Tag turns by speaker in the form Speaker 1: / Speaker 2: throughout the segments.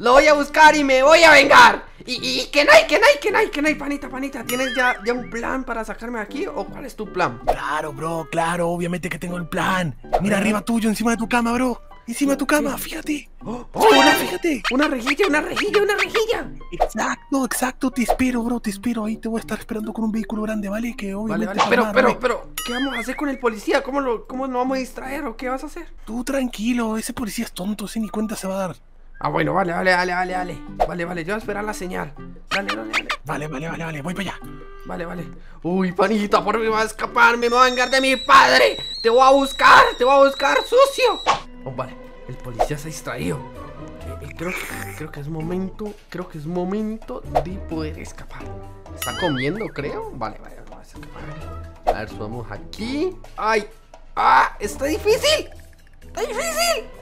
Speaker 1: Lo voy a buscar y me voy a vengar. Y, y que no hay, que no hay, que no hay, que no hay, panita, panita. ¿Tienes ya, ya un plan para sacarme de aquí o cuál es tu plan?
Speaker 2: Claro, bro, claro, obviamente que tengo el plan. Mira arriba tuyo, encima de tu cama, bro. Encima de tu cama, fíjate.
Speaker 1: Oh,
Speaker 2: Oh, una, fíjate.
Speaker 1: Una rejilla, una rejilla, una rejilla.
Speaker 2: Exacto, exacto, te espero, bro, te espero. Ahí te voy a estar esperando con un vehículo grande, ¿vale? Que
Speaker 1: Vale,
Speaker 2: obviamente.
Speaker 1: vale,
Speaker 2: para
Speaker 1: pero, pero, pero, ¿qué vamos a hacer con el policía? ¿Cómo, lo, ¿Cómo nos vamos a distraer o qué vas a hacer?
Speaker 2: Tú tranquilo, ese policía es tonto, ese ni cuenta se va a dar.
Speaker 1: Ah, bueno, vale, vale, vale, vale, vale. Vale, vale, yo voy a esperar la señal. Dale, dale, dale.
Speaker 2: Vale, vale, vale, vale, voy para allá.
Speaker 1: Vale, vale. Uy, panita, por mí va a escapar, me va a vengar de mi padre. Te voy a buscar, te voy a buscar, sucio. Oh, vale, el policía se ha distraído. Eh, creo, creo que es momento, creo que es momento de poder escapar. Está comiendo, creo. Vale, vale, vamos a escapar. A ver, subamos aquí. ¡Ay! ¡Ah! ¡Está difícil! ¡Está difícil!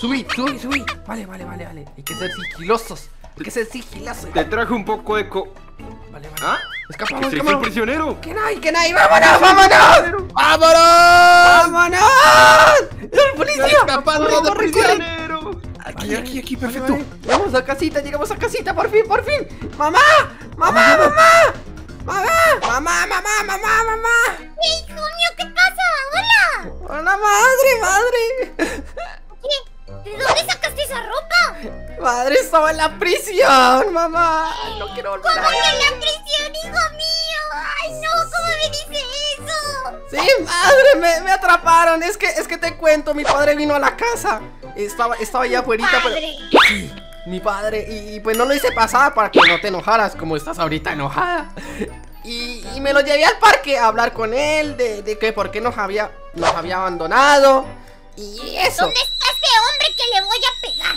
Speaker 1: Subí, subí, subí. Vale, vale, vale, vale. Hay que ser sigilosos. Hay que ser sigilosos.
Speaker 3: Te traje un poco eco.
Speaker 1: Vale, vale.
Speaker 3: ¿Ah?
Speaker 1: Escapamos,
Speaker 3: ¿Que soy
Speaker 1: escapamos.
Speaker 3: prisionero?
Speaker 1: ¡Que no hay, que no hay! ¡Vámonos, vámonos!
Speaker 2: ¡Vámonos!
Speaker 1: ¡Vámonos! ¡El policía!
Speaker 2: escapando
Speaker 1: ¡Corre,
Speaker 2: de!
Speaker 3: ¡Prisionero!
Speaker 2: Aquí, aquí, aquí, perfecto.
Speaker 1: vale. Llegamos a casita, llegamos a casita, por fin, por fin. ¡Mamá! ¡Mamá, mamá! ¡Mamá! ¡Mamá, mamá, mamá, mamá!
Speaker 4: Hijo mío, ¿qué pasa? ¡Hola!
Speaker 1: ¡Hola, madre, madre! Madre, estaba en la prisión, mamá. No quiero volver
Speaker 4: ¿Cómo que en la prisión, hijo mío? ¡Ay, no! ¿Cómo me dice eso?
Speaker 1: Sí, madre, me, me atraparon. Es que, es que te cuento, mi padre vino a la casa. Estaba, estaba allá afuera, pero...
Speaker 4: Padre.
Speaker 1: Sí, mi padre. Y, y pues no lo hice pasar para que no te enojaras como estás ahorita enojada. Y, y me lo llevé al parque a hablar con él de, de que por qué nos había, nos había abandonado. Y eso.
Speaker 4: ¿Dónde está ese hombre que le voy a pegar?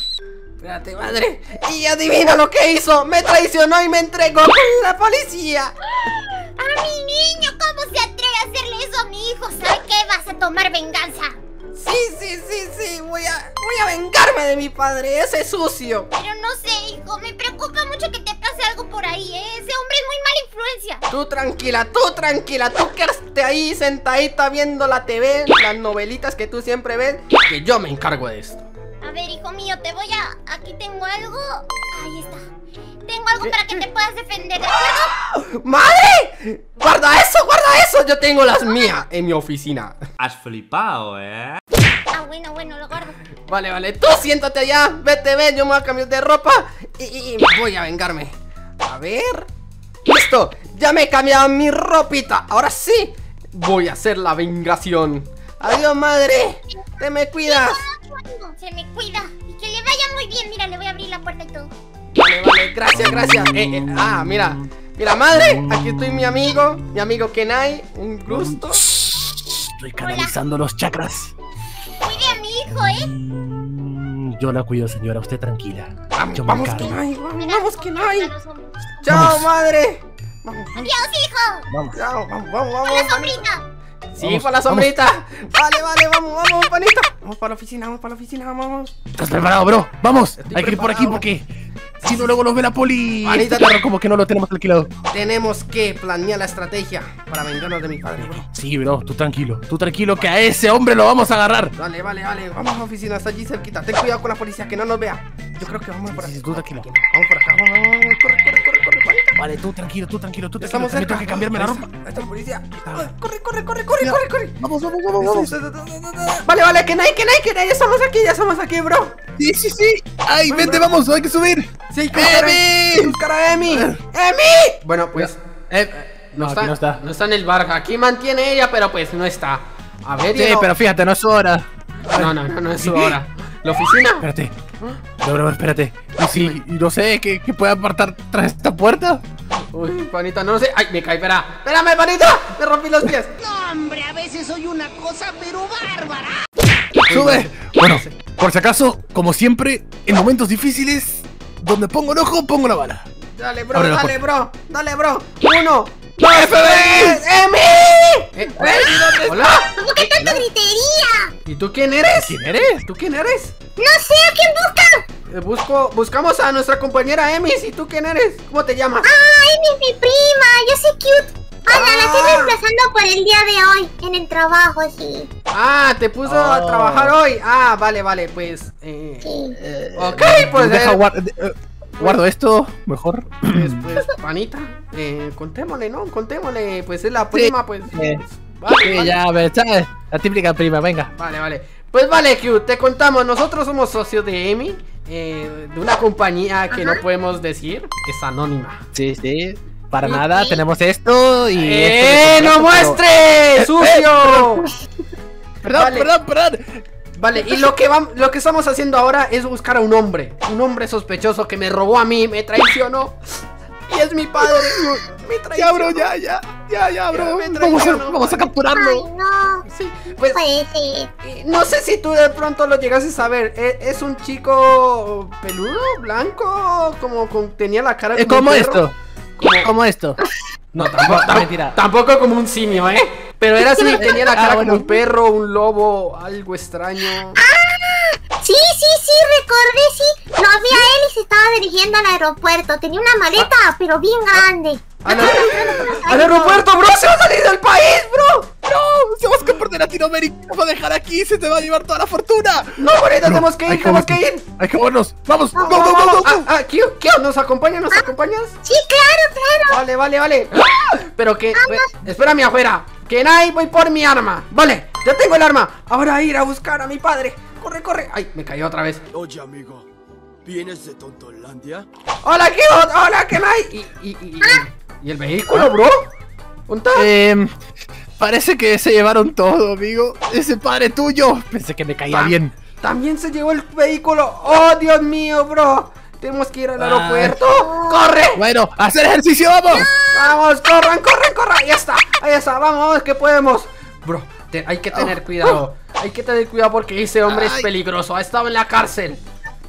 Speaker 1: Espérate, madre. Y adivina lo que hizo. Me traicionó y me entregó con la policía.
Speaker 4: ¡A mi niño! ¿Cómo se atreve a hacerle eso a mi hijo? ¿Sabe qué? Vas a tomar venganza.
Speaker 1: Sí, sí, sí, sí. Voy a, voy a vengarme de mi padre, ese sucio.
Speaker 4: Pero no sé, hijo. Me preocupa mucho que te pase algo por ahí, ¿eh? Ese hombre es muy mala influencia.
Speaker 1: Tú tranquila, tú tranquila, tú quedaste ahí sentadita viendo la TV, las novelitas que tú siempre ves, que yo me encargo de esto.
Speaker 4: Te voy a... Aquí tengo algo... Ahí está. Tengo algo para que te puedas defender, ¿de acuerdo?
Speaker 1: ¡Madre! ¡Guarda eso, guarda eso! Yo tengo las mías en mi oficina.
Speaker 3: Has flipado, ¿eh?
Speaker 4: Ah, bueno, bueno, lo guardo.
Speaker 1: Vale, vale, tú siéntate allá, vete, ven, yo me voy a cambiar de ropa y, y- y voy a vengarme. A ver. Listo, ya me he cambiado mi ropita. Ahora sí, voy a hacer la vengación. Adiós, madre. Te me cuidas.
Speaker 4: Se me cuida. Le vaya muy bien. Mira, le voy a abrir la puerta y todo.
Speaker 1: Vale, vale, gracias, gracias. Eh, eh, ah, mira. Mira, madre, aquí estoy mi amigo, mi amigo Kenai. Un gusto.
Speaker 2: Estoy canalizando los chakras.
Speaker 4: Cuide a mi hijo, ¿eh?
Speaker 2: Mm, Yo la cuido, señora, usted tranquila.
Speaker 1: Vamos,
Speaker 2: Yo me
Speaker 1: vamos. Kenai, vamos,
Speaker 4: Mira,
Speaker 1: vamos, Kenai. Chao,
Speaker 2: Vamos.
Speaker 1: madre. Vamos, vamos,
Speaker 4: Adiós, hijo.
Speaker 2: Vamos.
Speaker 1: chao, vamos, vamos,
Speaker 4: Con la
Speaker 1: vamos. Sí,
Speaker 2: Vamos,
Speaker 1: para la
Speaker 2: vamos.
Speaker 1: sombrita. Vale, vale, vamos, vamos, panita. Vamos para la oficina, vamos para la oficina, vamos.
Speaker 2: ¿Estás preparado, bro? Vamos.
Speaker 1: Estoy
Speaker 2: Hay que ir por aquí porque si no luego nos ve la poli.
Speaker 1: Manita,
Speaker 2: carro como que no lo tenemos alquilado.
Speaker 1: Tenemos que planear la estrategia para vengarnos de mi padre, bro.
Speaker 2: Sí, bro, tú tranquilo. Tú tranquilo que a ese hombre lo vamos a agarrar.
Speaker 1: Vale, vale, vale. Vamos a la oficina, está allí cerquita. Ten cuidado con la policía, que no nos vea. Yo creo que vamos por aquí.
Speaker 2: sí, tú tranquilo.
Speaker 1: Vamos por acá, vamos, vamos, vamos. Corre, corre, corre, corre, panita.
Speaker 2: Vale, tú tranquilo, tú tranquilo, tú tranquilo.
Speaker 1: Estamos cerca.
Speaker 2: tengo que cambiarme la ropa.
Speaker 1: ahí está el policía. Corre, corre, corre, corre, corre, corre.
Speaker 2: Vamos, vamos, vamos, vamos.
Speaker 1: Vale, vale, que no hay, que no hay, que no hay. Ya estamos aquí, ya estamos aquí, bro.
Speaker 2: Sí, sí, sí. Ay, vente, vamos, hay que subir.
Speaker 1: Sí,
Speaker 2: ¡Emi!
Speaker 1: buscar a Emi. ¡Emi! Bueno, pues. eh, no,
Speaker 2: No,
Speaker 1: está,
Speaker 2: aquí no está.
Speaker 1: No está en el bar. Aquí mantiene ella, pero pues no está. A ver,
Speaker 2: Sí, pero fíjate, no es hora.
Speaker 1: No, no, no, no es su hora. ¿La oficina?
Speaker 2: Espérate. No, bro, espérate. Y si, y no sé, ¿qué, qué puede apartar tras esta puerta?
Speaker 1: Uy, panita, no sé. Ay, me cae, espera. Espérame, panita. Me rompí los pies.
Speaker 2: ¡Sube! Bueno, por si acaso, como siempre, en momentos difíciles, donde pongo el ojo, pongo la bala.
Speaker 1: Dale, bro,
Speaker 2: Abre
Speaker 1: dale, bro. Dale, bro. Uno, dos,
Speaker 2: FBI.
Speaker 1: tres. ¡Emi! Eh, eh, Hola.
Speaker 4: ¿Cómo que tanta gritería?
Speaker 1: ¿Y tú quién eres?
Speaker 2: ¿Quién eres?
Speaker 1: ¿Tú quién eres?
Speaker 4: No sé, ¿a quién busca?
Speaker 1: Eh, busco, buscamos a nuestra compañera Emi. ¿Y tú quién eeres? ¿Cómo te llamas?
Speaker 4: Ah, Emi es mi prima. Yo soy cute. Hola, la estoy
Speaker 1: Ah.
Speaker 4: reemplazando por el día de hoy. En el trabajo, sí.
Speaker 1: Ah, te puso a
Speaker 2: Oh.
Speaker 1: trabajar hoy. Ah, vale, vale, pues. Eh,
Speaker 4: Sí.
Speaker 1: ok, pues.
Speaker 2: Deja
Speaker 1: eh,
Speaker 2: guar- eh, guardo esto mejor.
Speaker 1: pues, pues, panita. Eh, contémosle, ¿no? Contémosle. Pues es la prima, pues.
Speaker 2: Eh,
Speaker 1: Vale,
Speaker 2: Sí,
Speaker 1: vale.
Speaker 2: ya, ve, ¿sabes? La típica prima, venga.
Speaker 1: Vale, vale. Pues vale, Q, te contamos. Nosotros somos socios de Emi, eh, de una compañía que no podemos decir, es anónima.
Speaker 2: Sí, sí. Para nada, tenemos esto y.
Speaker 1: ¡Eh,
Speaker 2: esto,
Speaker 1: no muestres, sucio!
Speaker 2: Perdón,
Speaker 1: Vale.
Speaker 2: perdón, perdón.
Speaker 1: Vale, y lo que, vam- lo que estamos haciendo ahora es buscar a un hombre. Un hombre sospechoso que me robó a mí, me traicionó. Y es mi padre. Me
Speaker 2: Ya,
Speaker 1: traicionó.
Speaker 2: bro, ya, ya. Ya, ya, bro.
Speaker 1: Me
Speaker 2: Vamos a,
Speaker 1: traicionó.
Speaker 2: vamos a
Speaker 4: Ay,
Speaker 2: capturarlo.
Speaker 4: no.
Speaker 1: Sí, pues
Speaker 4: Puede ser.
Speaker 1: eh, no sé si tú de pronto lo llegases a ver. Eh, Es un chico peludo, blanco, como con, tenía la cara
Speaker 2: Es
Speaker 1: como un
Speaker 2: como
Speaker 1: perro.
Speaker 2: esto. Como esto.
Speaker 1: No, tampoco,
Speaker 2: mentira.
Speaker 1: tampoco como un simio, ¿eh? Pero era así, tenía la
Speaker 2: Ah,
Speaker 1: cara
Speaker 2: bueno.
Speaker 1: como un perro, un lobo, algo extraño.
Speaker 4: Sí, sí, sí, recordé, sí. Lo vi a él y se estaba dirigiendo al aeropuerto. Tenía una maleta, pero bien grande.
Speaker 1: ¡Al, al aeropuerto, bro! ¡Se va a salir del país, bro!
Speaker 2: De Latinoamérica. Se va a dejar aquí. Se te va a llevar toda la fortuna.
Speaker 1: No, ahorita
Speaker 2: No,
Speaker 1: tenemos que
Speaker 2: hay
Speaker 1: ir,
Speaker 2: que
Speaker 1: tenemos que ir.
Speaker 2: Hay que movernos. Vamos, go,
Speaker 4: Vamos,
Speaker 2: go, go, go, go.
Speaker 1: Ah, ah, ¿nos acompañas? ¿Nos acompañas?
Speaker 4: Sí, claro, claro.
Speaker 1: Vale, vale, vale. ¡Ah! Pero que. esp- Espérame afuera. Que nadie voy por mi arma. Vale, ya tengo el arma. Ahora ir a buscar a mi padre. Corre, corre. Ay, me cayó otra vez.
Speaker 5: Oye, amigo, ¿vienes de Tontolandia?
Speaker 1: Hola, Kio. Hola, que nadie. Y, y, y, y- ¿y el vehículo, bro? ¿Dónde está?
Speaker 2: Em, parece que se llevaron todo, amigo. Ese padre tuyo. Pensé que me caía
Speaker 1: Ah.
Speaker 2: bien.
Speaker 1: También se llevó el vehículo. Oh, Dios mío, bro. Tenemos que ir al
Speaker 2: Ay.
Speaker 1: aeropuerto. ¡Corre!
Speaker 2: Bueno, hacer ejercicio, vamos.
Speaker 1: Vamos, corran, corran, corran. Ahí está, ahí está. Vamos, vamos, que podemos. Bro, te- hay que tener cuidado. Hay que tener cuidado porque ese hombre es peligroso. Ha estado en la cárcel.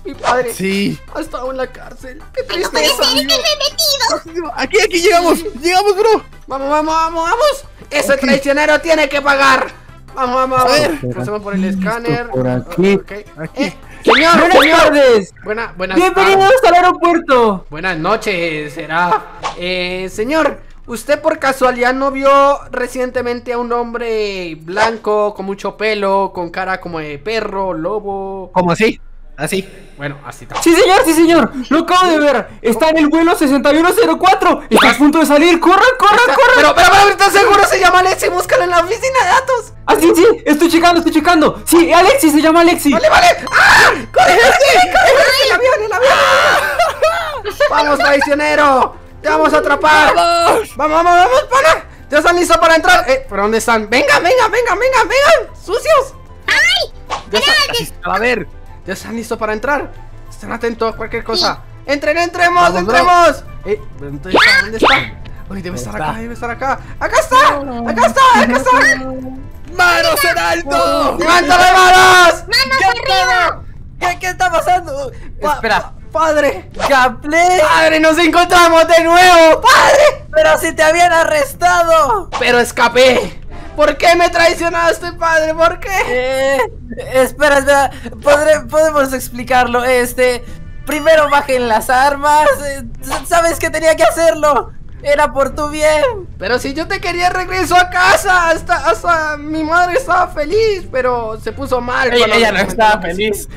Speaker 1: Mi padre
Speaker 2: Sí.
Speaker 1: ha estado en la cárcel. Qué
Speaker 4: No puede
Speaker 1: tristeza.
Speaker 4: que me he metido.
Speaker 2: Aquí, aquí llegamos. Llegamos, bro.
Speaker 1: Vamos, vamos, vamos, vamos. Ese
Speaker 2: Ok.
Speaker 1: traicionero tiene que pagar. Vamos, vamos,
Speaker 2: A ver.
Speaker 1: Pasemos por el escáner.
Speaker 6: por aquí.
Speaker 1: Ok.
Speaker 2: Aquí.
Speaker 1: Eh, señor,
Speaker 6: Buenas
Speaker 1: señor.
Speaker 6: tardes.
Speaker 1: Buena, buenas
Speaker 6: Bienvenidos al aeropuerto.
Speaker 1: Buenas noches, será. Eh, señor, ¿usted por casualidad no vio recientemente a un hombre blanco, con mucho pelo, con cara como de perro, lobo?
Speaker 2: ¿Cómo así? Así.
Speaker 1: Bueno, así está.
Speaker 6: Sí, señor, sí, señor. Lo acabo de ver. Está en el vuelo 6104. Está a punto de salir. ¡Corran, corran, corran!
Speaker 1: Pero, pero, pero, ¿estás seguro se llama Alexi? Búscalo en la oficina de datos.
Speaker 6: Ah, sí, sí. Estoy checando, estoy checando. Sí, Alexi se llama Alexi.
Speaker 1: Vale, vale. ¡Ah! ¡Corre, Alexi! ¡Corre, el avión, el avión! ¡Vamos, traicionero! ¡Te vamos a atrapar!
Speaker 2: ¡Vamos!
Speaker 1: ¡Vamos, vamos, vamos, pana! ¿Ya están listos para entrar? Eh, ¿pero dónde están? ¡Vengan, vengan, vengan, vengan, vengan! ¡Sucios! ¿Ya, está-
Speaker 2: se va a ver.
Speaker 1: ¿Ya están listos para entrar? Estén atentos a cualquier cosa. ¡Entren, entremos,
Speaker 2: Vamos, bro.
Speaker 1: entremos! Eh, ¿dónde está? ¿Dónde está? Uy, debe estar
Speaker 2: está?
Speaker 1: acá, debe estar acá. ¡Acá está! ¡Acá está! ¡Acá está!
Speaker 2: ¡Manos en alto!
Speaker 1: ¡Levanta las manos!
Speaker 4: ¡Manos arriba!
Speaker 7: ¿Qué, qué está pasando? Pa-
Speaker 1: Espera. ¡Padre!
Speaker 7: ¡Gameplay!
Speaker 1: ¡Padre, nos encontramos de nuevo! ¡Padre!
Speaker 7: ¡Pero si te habían arrestado!
Speaker 1: Pero escapé. ¿Por qué me traicionaste, padre? ¿Por qué?
Speaker 7: Eh, espera, espera. Podré- podemos explicarlo. Este. Primero bajen las armas. eh, Sabes que tenía que hacerlo. Era por tu bien.
Speaker 1: Pero si yo te quería regreso a casa, hasta, hasta mi madre estaba feliz, pero se puso mal.
Speaker 7: Ella, no estaba feliz.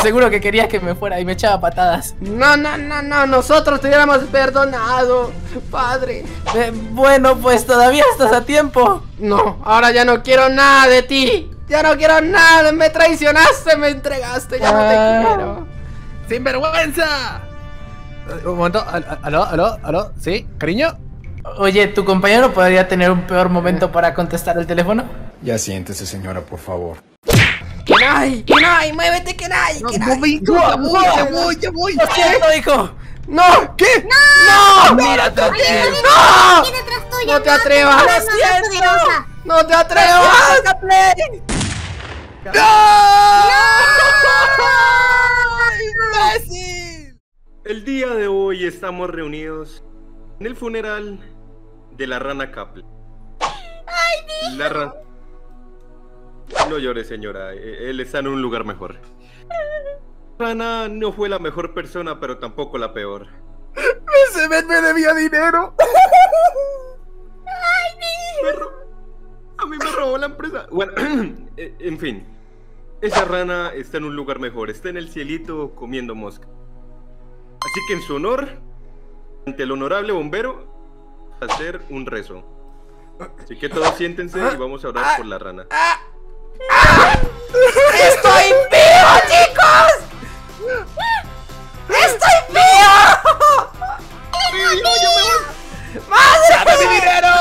Speaker 7: Seguro que quería que me fuera y me echaba patadas.
Speaker 1: No, no, no, no, nosotros te hubiéramos perdonado, padre.
Speaker 7: Eh, bueno, pues todavía estás a tiempo.
Speaker 1: No, ahora ya no quiero nada de ti. Ya no quiero nada, me traicionaste, me entregaste, ya no
Speaker 7: Ah.
Speaker 1: te quiero.
Speaker 2: ¡Sinvergüenza! Eh, Un momento. al- ¿Aló? ¿Aló? ¿Aló? ¿Sí? ¿Cariño?
Speaker 7: Oye, ¿tu compañero podría tener un peor momento para contestar el teléfono?
Speaker 8: Ya siéntese, señora, por favor.
Speaker 1: ¡Kenai! ¡Kenai! ¡Muévete, Kenai!
Speaker 2: No,
Speaker 1: ¡Kenai!
Speaker 2: momento, ya voy, ya voy, ya voy.
Speaker 7: Lo siento, hijo.
Speaker 1: ¡No!
Speaker 2: ¿Qué?
Speaker 1: ¡No!
Speaker 2: Mira,
Speaker 1: ¡No!
Speaker 4: ¿Quién detrás tuyo?
Speaker 1: ¡No te atrevas!
Speaker 4: No, no, no.
Speaker 1: ¡No te atrevas!
Speaker 7: Gameplay.
Speaker 2: ¡Imbécil!
Speaker 3: El día de hoy estamos reunidos en el funeral de la rana Caple. ¡Ay, La rana. No llore, señora. eh, Él está en un lugar mejor. Rana no fue la mejor persona, pero tampoco la peor.
Speaker 2: Ese men me debía dinero.
Speaker 3: Me ro- mí me robó la empresa. Bueno, eh, en fin. Esa rana está en un lugar mejor. Está en el cielito comiendo mosca. Así que en su honor, ante el honorable bombero, hacer un rezo. Así que todos siéntense y vamos a orar por la rana.
Speaker 1: ¡Ah!
Speaker 2: ¡Estoy
Speaker 1: vivo, chicos! ¡Estoy vivo!
Speaker 4: ¡Vivo, yo me voy!
Speaker 1: ¡Madre! ¡Dame mi dinero!